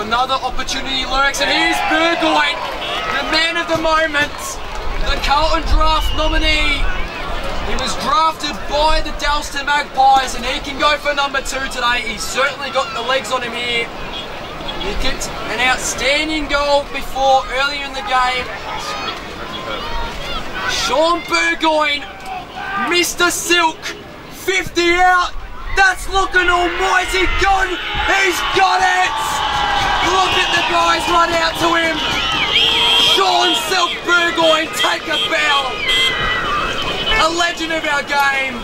another opportunity lurks, and here's Burgoyne, the man of the moment, the Carlton draft nominee. He was drafted by the Dalston Magpies, and he can go for number two today. He's certainly got the legs on him here. He kicked an outstanding goal before earlier in the game. Shaun Burgoyne, Mr. Silk, 50 out. That's looking almighty good. He's got it. Guys run out to him. Shaun Silk Burgoyne, take a bow. A legend of our game.